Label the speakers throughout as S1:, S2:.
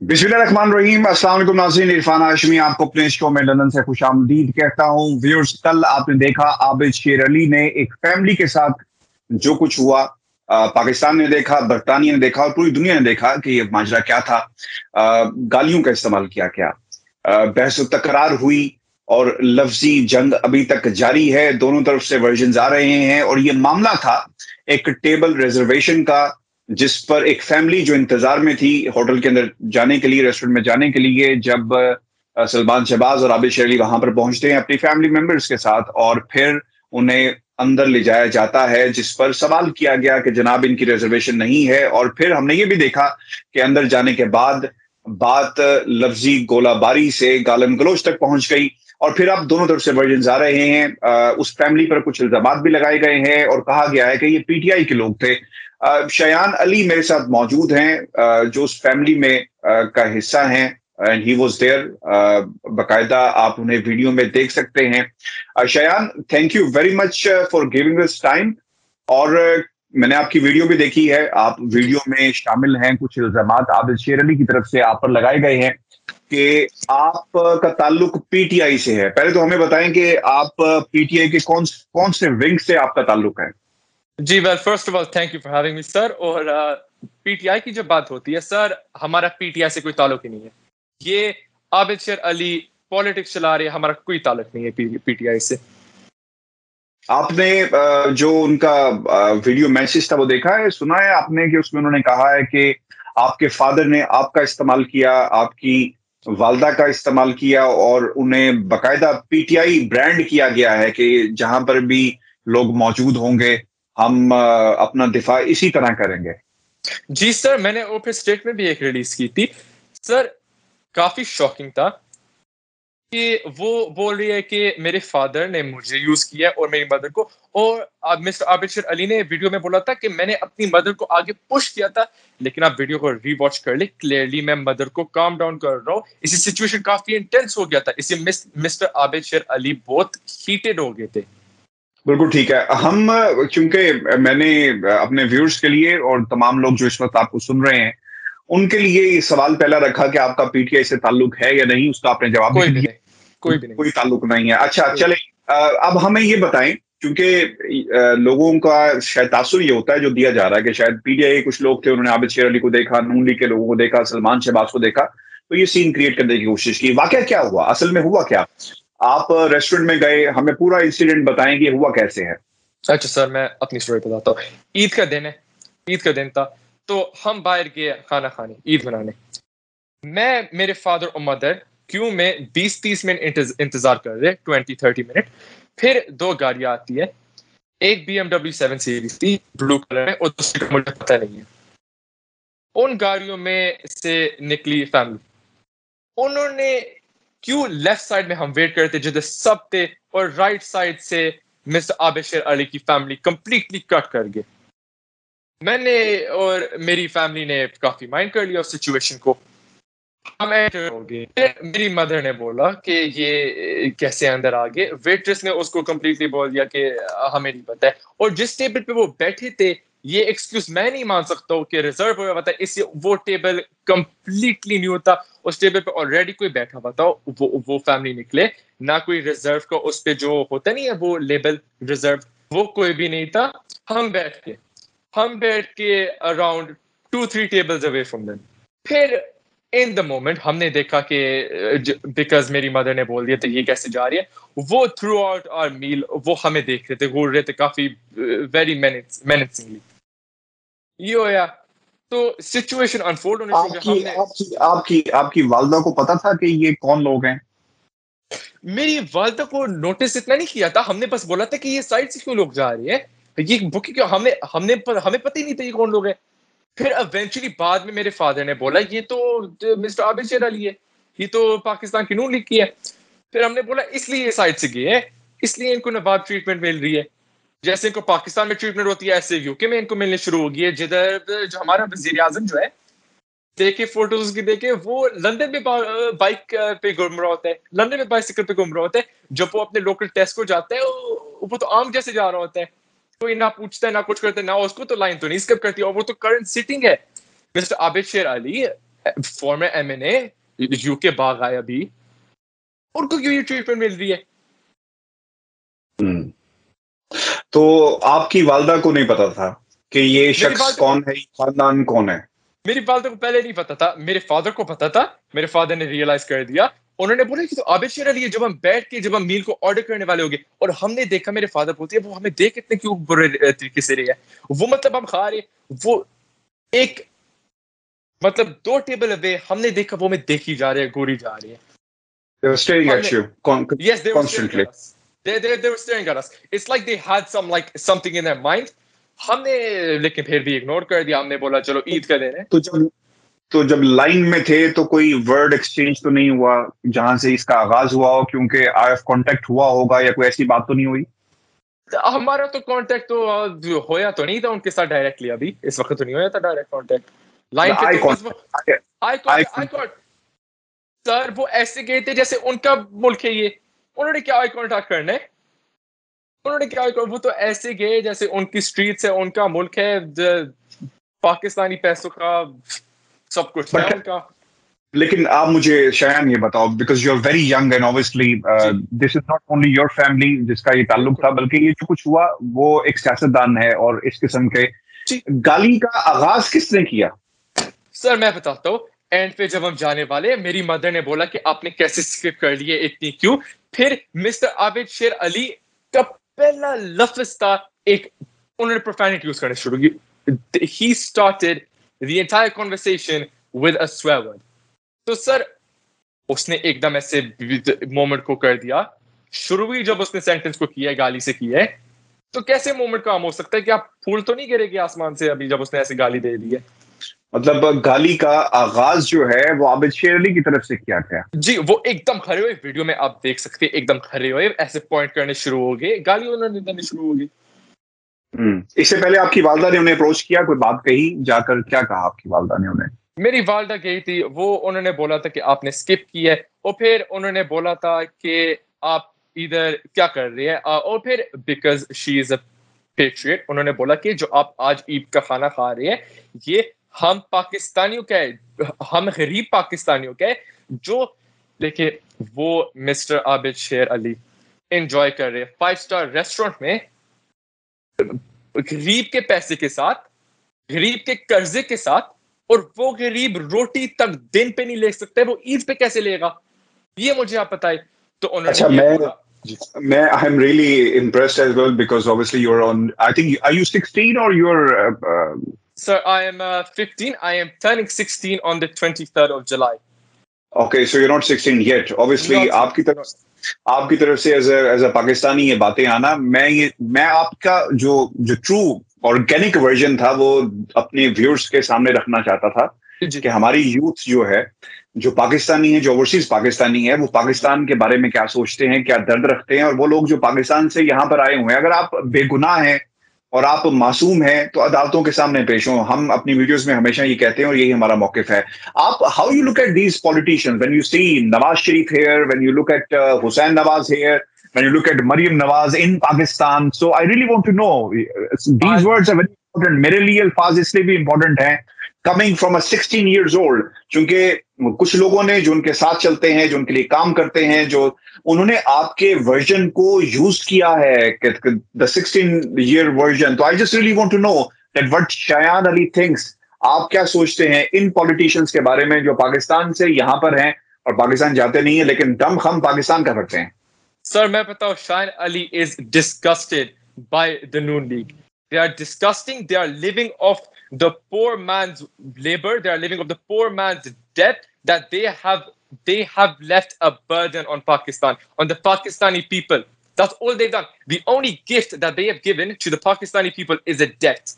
S1: बिस्मिल्लाह रहीम अस्सलाम नाजीन इरफान हाशमी, आपको अपने शो में लंदन से खुश आमदीद कहता हूँ। व्यूअर्स कल आपने देखा, आबिद शेर अली ने एक फैमिली के साथ जो कुछ हुआ पाकिस्तान ने देखा, बरतानिया ने देखा और पूरी दुनिया ने देखा कि ये माजरा क्या था। गालियों का इस्तेमाल किया क्या? बहस तकरार हुई और लफ्जी जंग अभी तक जारी है। दोनों तरफ़ से वर्जन आ रहे हैं और ये मामला था एक टेबल रिजर्वेशन का जिस पर एक फैमिली जो इंतज़ार में थी होटल के अंदर जाने के लिए, रेस्टोरेंट में जाने के लिए, जब सलमान शहबाज और आबिद शेरली वहाँ पर पहुँचते हैं अपनी फैमिली मेंबर्स के साथ और फिर उन्हें अंदर ले जाया जाता है, जिस पर सवाल किया गया कि जनाब इनकी रिजर्वेशन नहीं है और फिर हमने ये भी देखा कि अंदर जाने के बाद बात लफ्जी गोलाबारी से गालम गलोच तक पहुँच गई और फिर आप दोनों तरफ़ से वर्जन आ रहे हैं। उस फैमिली पर कुछ इल्ज़ाम भी लगाए गए हैं और कहा गया है कि ये पीटीआई के लोग थे। शयान अली मेरे साथ मौजूद हैं जो उस फैमिली में का हिस्सा हैं एंड ही वॉज़ देयर बाकायदा आप उन्हें वीडियो में देख सकते हैं। Shayan thank you very much for giving this time और मैंने आपकी वीडियो भी देखी है, आप वीडियो में शामिल हैं, कुछ इल्ज़ाम आबिद शेर अली की तरफ़ से आप पर लगाए गए हैं कि आप का ताल्लुक पीटीआई से है। पहले तो हमें बताएँ कि आप पीटीआई के कौन कौन से विंग से आपका ताल्लुक है।
S2: जी well first of all thank you for having me sir और पीटीआई uh, की जब बात होती है सर हमारा पीटीआई से कोई ताल्लुक ही नहीं है। ये आबिद शेर अली पॉलिटिक्स चला रहे हमारा कोई ताल्लुक नहीं है पीटीआई से।
S1: आपने uh, जो उनका वीडियो uh, मैसेज था वो देखा है सुना है आपने कि उसमें उन्होंने कहा है कि आपके फादर ने आपका इस्तेमाल किया आपकी वालदा का इस्तेमाल किया और उन्हें बकायदा पीटीआई ब्रांड किया गया है कि जहाँ पर भी लोग मौजूद होंगे। हम अपना दिफा इसी तरह करेंगे।
S2: जी सर, मैंने ओपन स्टेटमेंट भी एक रिलीज़ की थी। सर, काफ़ी शॉकिंग था कि वो बोल रही है कि मेरे फादर ने मुझे यूज़ किया और मेरी मदर को और मिस्टर आबिशर अली ने वीडियो में बोला था कि मैंने अपनी मदर को आगे पुश किया था, लेकिन आप वीडियो को रीवॉच कर ले। क्लियरली मैं मदर को काम डाउन कर रहा हूँ। इसी सिचुएशन काफ़ी इंटेंस हो गया था। इसी मिस्टर आबिद अली बहुत हीटेड हो गए थे।
S1: बिल्कुल ठीक है। हम क्योंकि मैंने अपने व्यूअर्स के लिए और तमाम लोग जो इस वक्त आपको सुन रहे हैं उनके लिए सवाल पहला रखा कि आपका पीटीआई से ताल्लुक है या नहीं उसका आपने जवाब
S2: कोई भी नहीं कोई भी नहीं।
S1: कोई ताल्लुक नहीं है। अच्छा चले अब हमें ये बताएँ क्योंकि लोगों का शायद तासुर ये होता है जो दिया जा रहा है कि शायद पीटीआई कुछ लोग थे उन्होंने आबिद शेर अली को देखा नून लीग के लोगों को देखा सलमान शहबाज को देखा तो ये सीन क्रिएट करने की कोशिश की। वाकया क्या हुआ? असल में हुआ क्या? आप रेस्टोरेंट में गए, हमें पूरा इंसिडेंट बताएँ कि हुआ कैसे है।
S2: अच्छा सर, मैं अपनी स्टोरी बताता हूँ। ईद का दिन है, ईद का दिन था तो हम बाहर गए खाना खाने, ईद बनाने मैं, मेरे फादर और मदर क्यों में 20-30 मिनट इंतज़ार कर रहे 20-30 मिनट फिर दो गाड़ियाँ आती है। एक बी एमडब्ल्यू सेवन सीरीज़ थी ब्लू कलर में, और दूसरी का मुझे पता नहीं है। उन गाड़ियों में से निकली फैमिली उन्होंने क्यों लेफ़्ट साइड में हम वेट करते जिधर सब थे और राइट साइड से मिस्टर आबिशर अली की फैमिली कंप्लीटली कट कर गए। मैंने और मेरी फैमिली ने काफ़ी माइंड कर लिया उस सिचुएशन को। हम एंटर हो गए। मेरी मदर ने बोला कि ये कैसे अंदर आ गए? वेट्रेस ने उसको कंप्लीटली बोल दिया कि हमें नहीं पता है। और जिस टेबल पे वो बैठे थे ये एक्सक्यूज मैं नहीं मान सकता हूँ कि रिज़र्व हुआ था इससे वो टेबल कंप्लीटली न्यू था, उस टेबल पे ऑलरेडी कोई बैठा हुआ था, वो वो फैमिली निकले, ना कोई रिज़र्व का उस पे जो होता नहीं है, वो लेबल रिज़र्व वो कोई भी नहीं था, हम बैठ के, हम बैठ के around two three tables away from them फिर इन द मोमेंट हमने देखा कि बिकॉज़ मेरी मदर ने बोल दिया तो ये कैसे जा रही है? वो थ्रू आउट आर मील वो हमें देख रहे थे, घूर रहे थे, काफ़ी वेरी मैनेजिंगली ये होया तो सिचुएशन अनफोल्ड होने
S1: आपकी आपकी आपकी आपकी वालदा को पता था कि ये कौन लोग हैं?
S2: मेरी वालदा को नोटिस इतना नहीं किया था। हमने बस बोला था कि ये साइड से क्यों लोग जा रहे हैं? ये बुकिंग क्यों हमने हमने हमें पता ही नहीं था ये कौन लोग हैं। फिर इवेंचुअली बाद में मेरे फादर ने बोला ये तो मिस्टर आबिद शेर अली है। ये तो पाकिस्तान की नून लीग की है। फिर हमने बोला इसलिए ये साइड से गए हैं। इसलिए इनको नवाब ट्रीटमेंट मिल रही है। जैसे इनको पाकिस्तान में ट्रीटमेंट होती है, ऐसे यूके में इनको मिलने शुरू होगी। है जिधर जो हमारा वज़ीर आज़म जो है, देखे फ़ोटोज़ की, देखे, वो लंदन में बाइक पे घूम रहा होता है। लंदन में बाइसिकल पे घूम रहा होता है। जब वो अपने लोकल टेस्ट को जाता है, वो तो आम जैसे जा रहा होता है। कोई ना पूछता है, ना कुछ करता ना उसको तो लाइन तो नहीं स्किप करती। और वो तो करंट सिटिंग है। Mister Abid Sher Ali former M N A UK back आए अभी। उनको क्यों ये ट्रीटमेंट मिल रही है?
S1: हम्म। तो आपकी वालदा को नहीं पता था कि ये शख्स कौन है खानदान कौन है
S2: मेरी फादर को पहले नहीं पता था मेरे फादर को पता था मेरे फादर ने रियलाइज़ कर दिया उन्होंने बोला कि तो आबिद शेर अली जब हम बैठ के जब हम मील को ऑर्डर करने वाले होंगे और हमने देखा मेरे फादर बोलते हैं वो हमें देख इतने क्यों बुरे तरीके से रही है वो मतलब हम खा रहे वो एक मतलब दो टेबल अवे हमने देखा वो हमें देखी जा रही है गोरी जा रही है
S1: They were staring at you. Con-
S2: Yes, they were
S1: Constantly.
S2: us. They, they, they were staring at us. It's like they had some like something in their mind. हमने लेकिन फिर भी इग्नोर कर दिया। हमने बोला चलो ईद का दिन। है
S1: तो जब तो जब लाइन में थे तो कोई वर्ड एक्सचेंज तो नहीं हुआ जहाँ से इसका आगाज़ हुआ हो क्योंकि आई एफ़ कॉन्टेक्ट हुआ होगा या कोई ऐसी बात तो नहीं हुई?
S2: हमारा तो कांटेक्ट तो होया तो नहीं था उनके साथ डायरेक्टली अभी। इस वक्त तो नहीं होया था डायरेक्ट कांटेक्ट लाइन
S1: आई
S2: तो
S1: कॉन्टेक्ट
S2: सर वो ऐसे गए थे जैसे उनका मुल्क है ये। उन्होंने क्या आई कांटेक्ट करना? उन्होंने क्या वो तो ऐसे गए जैसे उनकी स्ट्रीट्स है उनका मुल्क है पाकिस्तानी पैसों का सब कुछ है उनका।
S1: लेकिन आप मुझे शायन ये बताओ because you are very young and obviously this is not only your family जिसका ये ताल्लुक था बल्कि ये जो कुछ हुआ वो एक सियासतदान है और इस किस्म के। गाली का आगाज़ किसने किया?
S2: सर मैं बताता हूँ। एंड पे जब हम जाने वाले मेरी मदर ने बोला कि आपने कैसे स्किप कर लिए इतनी क्यों? फिर मिस्टर आबिद शेर अली का पहला लफ्ज था, एक उन्होंने प्रोफैनिटी यूज़ करना शुरू की ही started the entire conversation with a swear word तो सर, उसने एकदम ऐसे मोमेंट को कर दिया। शुरू ही जब उसने सेंटेंस को किया, गाली से किया है तो कैसे मोमेंट काम हो सकता है कि आप फूल तो नहीं गिरेगी आसमान से अभी जब उसने ऐसे गाली दे दी है?
S1: मतलब गाली का आगाज़ जो है वो आबिद शेर अली की तरफ़ से किया गया
S2: जी वो एकदम खड़े हुए वीडियो में आप देख सकते हैं एकदम खड़े हुए ऐसे पॉइंट करने शुरू हो गए गाली उन्होंने देनी शुरू हो गई
S1: हम्म। इससे पहले आपकी वालदा ने उन्हें अप्रोच किया कोई बात कही जाकर क्या कहा आपकी वालदा ने उन्हें
S2: मेरी वालदा गई थी वो उन्होंने बोला था कि आपने स्किप किया है और फिर उन्होंने बोला था कि आप इधर क्या कर रही है और फिर because she is a patriot उन्होंने बोला कि जो आप आज ईद का खाना खा रहे हैं ये हम पाकिस्तानियों का हम गरीब पाकिस्तानियों का जो देखिए वो मिस्टर आबिद शेर अली एंजॉय कर रहे फाइव स्टार रेस्टोरेंट में गरीब के पैसे के साथ गरीब के कर्जे के साथ और वो गरीब रोटी तक दिन पे नहीं ले सकते वो ईद पे कैसे लेगा? ये मुझे आप बताए। तो उन्होंने
S1: अच्छा, मैं-
S2: बोला।
S1: मैं I am really impressed as well because obviously you are on I think are you 16 और you are
S2: Sir, I am uh, 15. I am turning 16 on the 23rd of July.
S1: Okay so you not 16 yet obviously
S2: Not-
S1: आपकी तरफ़ आपकी तरफ़ से as as a Pakistani ये बातें आना मैं ये मैं आपका जो जो ट्रू ऑर्गेनिक वर्जन था वो अपने व्यूअर्स के सामने रखना चाहता था कि हमारी यूथ जो है जो पाकिस्तानी है जो ओवरसीज पाकिस्तानी है वो पाकिस्तान के बारे में क्या सोचते हैं क्या दर्द रखते हैं और वो लोग जो पाकिस्तान से यहाँ पर आए हुए हैं अगर आप बेगुनाह हैं और आप मासूम हैं तो अदालतों के सामने पेश हो हम अपनी वीडियोस में हमेशा ये कहते हैं और यही हमारा मौकफ है आप how you look at these politician when you see Nawaz Sharif here when you look at Hussain Nawaz here when you look at Maryam Nawaz in Pakistan so I really want to know these
S2: words
S1: words are very important. मेरे लिए अल्फाज इसलिए भी important हैं coming from a 16 years old क्योंकि कुछ लोगों ने जो उनके साथ चलते हैं, जो उनके लिए काम करते हैं, जो उन्होंने आपके वर्जन को यूज़ किया है द 16 ईयर वर्जन तो I just really want to know that what Shayan Ali thinks आप क्या सोचते हैं इन पॉलिटिशियंस के बारे में जो पाकिस्तान से यहाँ पर हैं और पाकिस्तान जाते नहीं है, लेकिन दम खम पाकिस्तान का रखते हैं
S2: सर मैं बताऊँ Shayan Ali is disgusted by the Noon League. They are disgusting. They are living off the poor man's labor. They are living off the poor man's debt that they have they have left a burden on Pakistan, on the Pakistani people. That's all they've done. The only gift that they have given to the Pakistani people is a debt.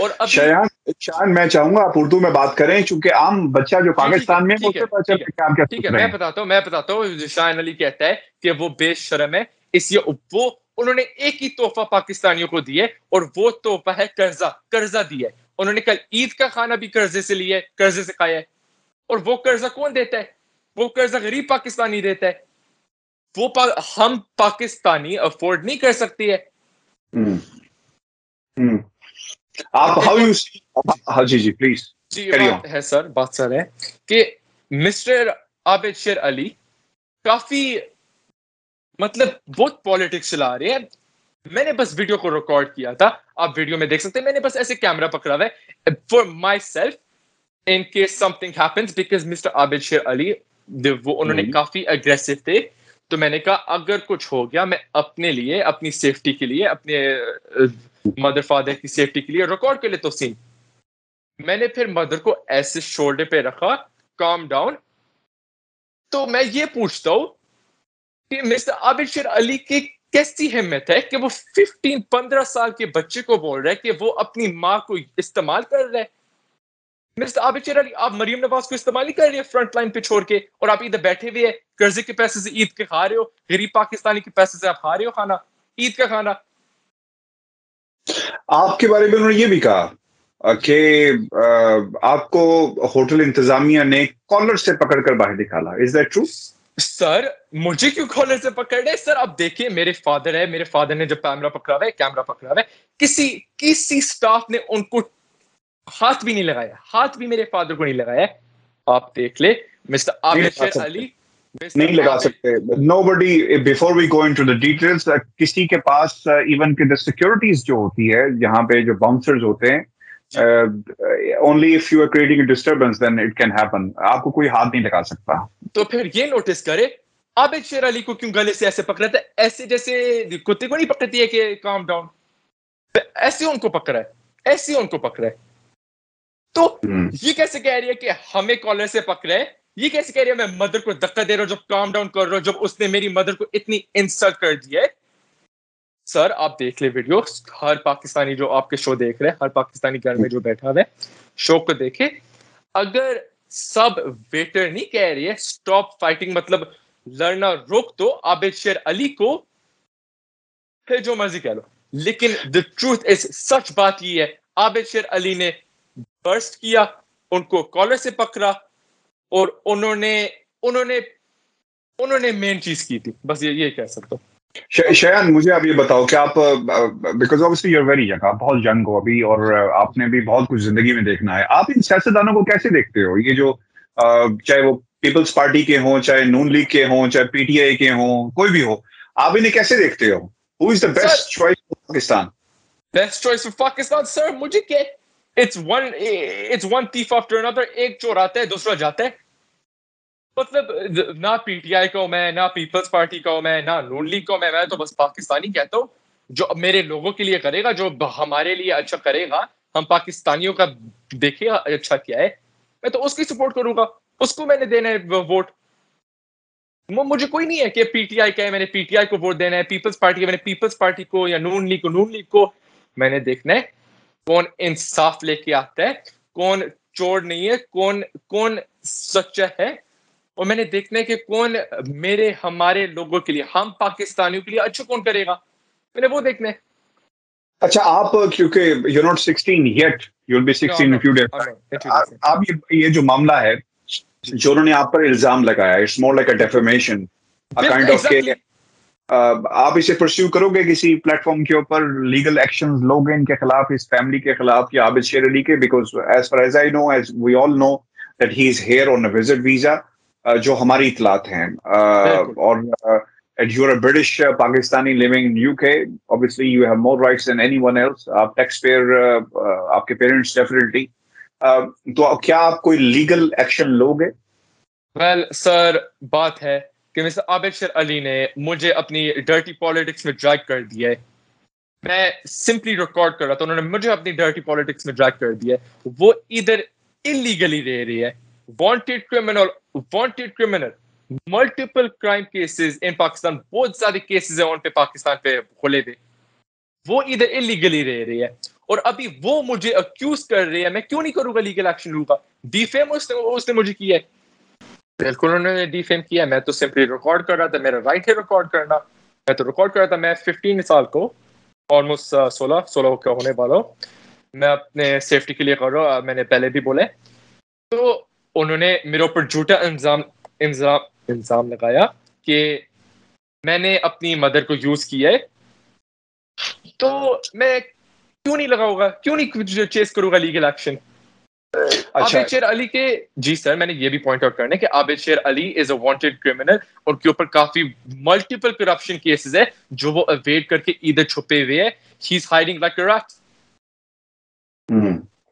S2: और
S1: शयान शान मैं चाहूँगा आप उर्दू में बात करें क्योंकि आम बच्चा जो पाकिस्तान में है,
S2: ठीक है,
S1: है
S2: ठीक है मैं बताता हूँ मैं बताता हूँ शायन अली कहता है कि वो बेशरम है इसलिए वो उन्होंने एक ही तोहफा पाकिस्तानियों को दिए और वो तोहफा है कर्जा कर्जा दिया है। उन्होंने कल ईद का खाना भी कर्जे से लिया है कर्जे से खाया है। और वो कर्जा कौन देता है? वो कर्जा गरीब पाकिस्तानी देता है। वो पा, हम पाकिस्तानी अफोर्ड नहीं कर सकती है।
S1: हम्म, हम्म। आप हाउ यू हाँ जी जी प्लीज़
S2: जी बात है सर बात सर है कि मिस्टर आबिद शेर अली काफ़ी मतलब बहुत पॉलिटिक्स चला रहे हैं। मैंने बस वीडियो को रिकॉर्ड किया था। आप वीडियो में देख सकते हैं मैंने बस ऐसे कैमरा पकड़ा हुआ है। For myself in case something happens because mister Abid Sher Ali वो उन्होंने
S1: हम्म।
S2: काफ़ी अग्रेसिव थे तो मैंने कहा अगर कुछ हो गया मैं अपने लिए अपनी सेफ्टी के लिए अपने मदर फादर की सेफ्टी के लिए रिकॉर्ड कर लेता तो सीन मैंने फिर मदर को ऐसे शोल्डर पे रखा काम डाउन तो मैं ये पूछता हूँ कि मिस्टर आबिद अली की कैसी हिम्मत है कि वो 15 15 साल के बच्चे को बोल रहा है कि वो अपनी माँ को इस्तेमाल कर रहा है? मिस्टर आबिद अली, आप मरियम नवाज़ को इस्तेमाल नहीं कर रहे हैं फ्रंट लाइन पे छोड़ के और आप इधर बैठे हुए हैं। कर्जे के पैसे से ईद के खा रहे हो, गरीब पाकिस्तानी के पैसे से आप खा रहे हो खाना, ईद का खाना।
S1: आपके बारे में उन्होंने ये भी कहा कि आपको होटल इंतजामिया ने कॉलर से पकड़कर बाहर निकाला। इज़ दैट ट्रू
S2: सर मुझे क्यों कॉलर से पकड़ रहे? सर आप देखिए मेरे फादर है मेरे फादर ने जब कैमरा पकड़ा हुआ है कैमरा पकड़ा हुआ है। किसी किसी स्टाफ ने उनको हाथ भी नहीं लगाया हाथ भी मेरे फादर को नहीं लगाया। आप देख ले मिस्टर आबिद। अली
S1: नहीं लगा सकते। Nobody before we go into the details किसी के पास इवन के द सिक्योरिटीज जो होती है यहाँ पे जो बाउंसर्स होते हैं only if you are creating disturbance then it can happen आपको कोई हाथ नहीं लगा सकता।
S2: तो फिर ये नोटिस करे आबिद शेर अली को क्यों गले से ऐसे पकड़ा था? ऐसे जैसे कुत्ते को नहीं पकड़ती है कि काम डाउन ऐसे उनको पकड़ा है ऐसे उनको पकड़ा है। तो
S1: हम्म,
S2: ये कैसे कह रही है कि हमें कॉलर से पकड़े है? ये कैसे कह रही है मैं मदर को धक्का दे रहा हूँ जब काम डाउन कर रहा हूँ जब उसने मेरी मदर को इतनी इंसल्ट कर दिया है सर आप देख ले वीडियो हर पाकिस्तानी जो आपके शो देख रहे हैं, हर पाकिस्तानी घर में जो बैठा हुआ है शो को देखे. अगर सब वेटर नहीं कह रही है स्टॉप फाइटिंग मतलब लड़ना रोक दो. आबिद शेर अली को फिर जो मर्ज़ी कह लो. लेकिन द ट्रूथ इज़ सच बात ये है, आबिद शेर अली ने बर्स्ट किया, उनको कॉलर से पकड़ा, और उन्होंने उन्होंने उन्होंने मेन चीज़ की थी. बस ये ये कह सकता हूँ.
S1: शयान मुझे आप ये बताओ कि आप because obviously you're very young आप बहुत यंग हो अभी और आपने भी बहुत कुछ ज़िंदगी में देखना है। आप इन सियासतदानों को कैसे देखते हो? ये जो चाहे वो पीपल्स पार्टी के हों चाहे नून लीग के हों चाहे पीटीआई के हों कोई भी हो आप इन्हें कैसे देखते हो? Who is the best choice for Pakistan
S2: best choice for Pakistan sir मुझे क्या it's one it's one thief after another एक चोर आता है दूसरा जाता है। मतलब ना पीटीआई को मैं, ना पीपल्स पार्टी को मैं, ना नून लीग को मैं मैं तो बस पाकिस्तानी कहता हूँ, जो मेरे लोगों के लिए करेगा, जो हमारे लिए अच्छा करेगा, हम पाकिस्तानियों का देखे अच्छा क्या है, मैं तो उसकी सपोर्ट करूँगा, उसको मैंने देना है वोट मुझे कोई नहीं है कि पीटीआई का है मैंने पीटीआई को वोट देना है पीपल्स पार्टी मैंने पीपल्स पार्टी को या नून लीग को नून लीग को मैंने देखना है, कौन इंसाफ लेके आता है, कौन चोर नहीं है, कौन कौन सच्चा है और मैंने देखना है कि कौन मेरे हमारे लोगों के लिए हम पाकिस्तानियों के लिए अच्छा कौन करेगा? मैंने वो देखना है।
S1: अच्छा आप क्योंकि you not 16 yet you will be 16 in few days. आप ये ये जो मामला है जो उन्होंने आप पर इल्ज़ाम लगाया it's more like a defamation a kind of के आप इसे परस्यू करोगे किसी प्लेटफॉर्म के ऊपर लीगल एक्शंस लोगे इनके खिलाफ इस फैमिली के खिलाफ या आबिद शेर अली के because as far as I know as we all know that he is here on a visit visa जो हमारी इतलात हैं। और and you're a British uh, Pakistani living in UK. Obviously, you have more rights than anyone else. आप taxpayer, uh, uh, आपके parents definitely. Uh, तो क्या आप कोई लीगल एक्शन लोगे?
S2: वेल सर बात है कि मिस्टर आबिद शेर अली ने मुझे अपनी डर्टी पॉलिटिक्स में ड्रैग कर दिया है मैं सिंपली रिकॉर्ड कर रहा था उन्होंने मुझे अपनी डर्टी पॉलिटिक्स में ड्रैग कर दिया है वो इधर इलीगली रह रही है wanted criminal wanted criminal multiple crime cases in Pakistan बहुत सारे केसेस हैं, उन पे पाकिस्तान पे खुले थे वो इधर इलीगली रह रही है। और अभी वो मुझे अक्यूज कर रही है, मैं क्यों नहीं करूँगा लीगल एक्शन लूँगा डिफेम उसने उसने मुझे किया है। बिल्कुल उन्होंने डिफेम किया मैं तो सिंपली रिकॉर्ड कर रहा था, मेरा राइट है रिकॉर्ड करना। मैं तो रिकॉर्ड कर रहा था, मैं 15 साल को ऑलमोस्ट सोलह सोलह का होने वाला हूँ। मैं अपने सेफ्टी के लिए कर रहा हूँ, मैंने पहले भी बोला तो उन्होंने मेरे ऊपर झूठा इल्ज़ाम इल्ज़ाम इल्ज़ाम लगाया कि मैंने अपनी मदर को यूज़ किया है। तो मैं क्यों नहीं लगाऊँगा क्यों नहीं चेस करूँगा लीगल एक्शन? अच्छा। आबिद शेर अली के जी सर मैंने ये भी पॉइंट आउट करना है कि Abid Sher Ali is a wanted criminal उनके ऊपर काफ़ी मल्टीपल करप्शन केसेस है जो वो अवेट करके इधर छुपे हुए है। He is hiding like a rat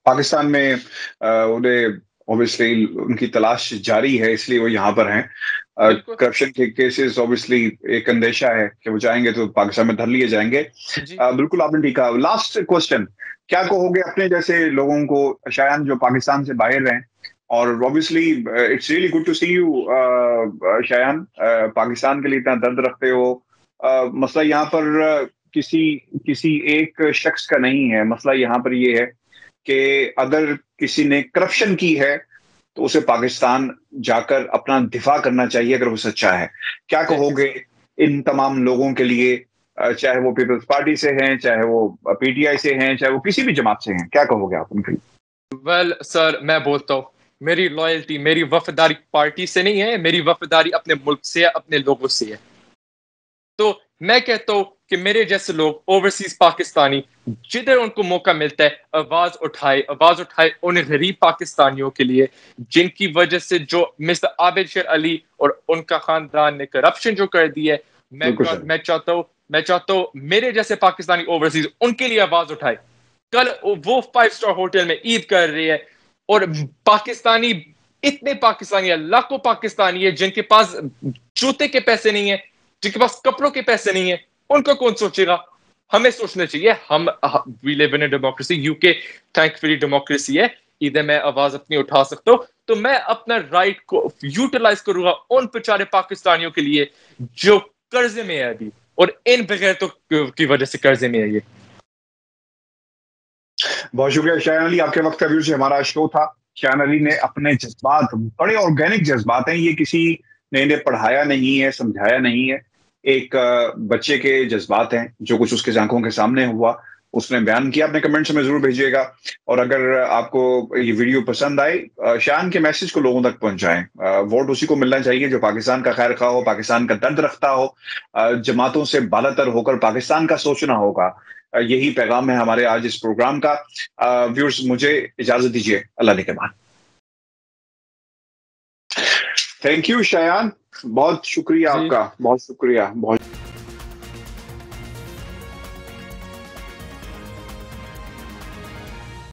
S1: Pakistan में उन्हें ऑब्वियसली उनकी तलाश जारी है इसलिए वो यहाँ पर हैं। करप्शन के केसेस ऑब्वियसली एक अंदेशा है कि वो जाएँगे तो पाकिस्तान में धर लिए जाएँगे। बिल्कुल आपने ठीक कहा। लास्ट क्वेश्चन क्या कहोगे अपने जैसे लोगों को शायद जो पाकिस्तान से बाहर हैं? और obviously it's really good to see you Shayan Pakistan के लिए इतना दर्द रखते हो। uh, मसला यहाँ पर किसी किसी एक शख्स का नहीं है। मसला यहाँ पर ये है कि अगर किसी ने करप्शन की है तो उसे पाकिस्तान जाकर अपना दिफा करना चाहिए अगर वो सच्चा है। क्या कहोगे इन तमाम लोगों के लिए चाहे वो पीपल्स पार्टी से हैं चाहे वो पीटीआई से हैं चाहे वो किसी भी जमात से हैं क्या कहोगे आप उनके लिए?
S2: वेल सर मैं बोलता हूँ मेरी लॉयल्टी मेरी वफादारी पार्टी से नहीं है मेरी वफादारी अपने मुल्क से है अपने लोगों से है। तो मैं कहता हूँ कि मेरे जैसे लोग ओवरसीज पाकिस्तानी जिधर उनको मौका मिलता है आवाज़ उठाए आवाज़ उठाए उन गरीब पाकिस्तानियों के लिए जिनकी वजह से जो मिस्टर आबिद शेर अली और उनका खानदान ने करप्शन जो कर दी है मैं मैं चाहता हूँ मैं चाहता हूँ मेरे जैसे पाकिस्तानी ओवरसीज उनके लिए आवाज़ उठाए। कल वो फाइव स्टार होटल में ईद कर रही है और पाकिस्तानी इतने पाकिस्तानी लाखों पाकिस्तानी है जिनके पास जूते के पैसे नहीं है जिनके पास कपड़ों के पैसे नहीं है उनको कौन सोचेगा? हमें सोचना चाहिए, हम we live in democracy UK thankfully democracy है। इधर मैं आवाज़ अपनी उठा सकता हूँ। तो मैं अपना राइट को यूटिलाइज करूँगा उन बेचारे पाकिस्तानियों के लिए जो कर्जे में है अभी। और इन बगैर तो की वजह से कर्जे में है ये।
S1: बहुत शुक्रिया, शायन अली। आपके वक्त व्यू से हमारा शो था। शायन अली ने अपने जज्बात, बड़े ऑर्गेनिक जज्बात हैं। ये किसी ने इन्हें पढ़ाया नहीं है, समझाया नहीं है। एक बच्चे के जज्बात हैं, जो कुछ उसके आँखों के सामने हुआ, उसने बयान किया, अपने कमेंट्स में ज़रूर भेजिएगा। और अगर आपको ये वीडियो पसंद आए शान के मैसेज को लोगों तक पहुंचाएँ। वोट उसी को मिलना चाहिए जो पाकिस्तान का खैर खा हो, पाकिस्तान का दर्द रखता हो जमातों से बालातर होकर पाकिस्तान का सोचना होगा। यही पैगाम है हमारे आज इस प्रोग्राम का। व्यूर्स मुझे इजाज़त दीजिए। अल्लाह के बाद थैंक यू शयान बहुत शुक्रिया आपका बहुत शुक्रिया बहुत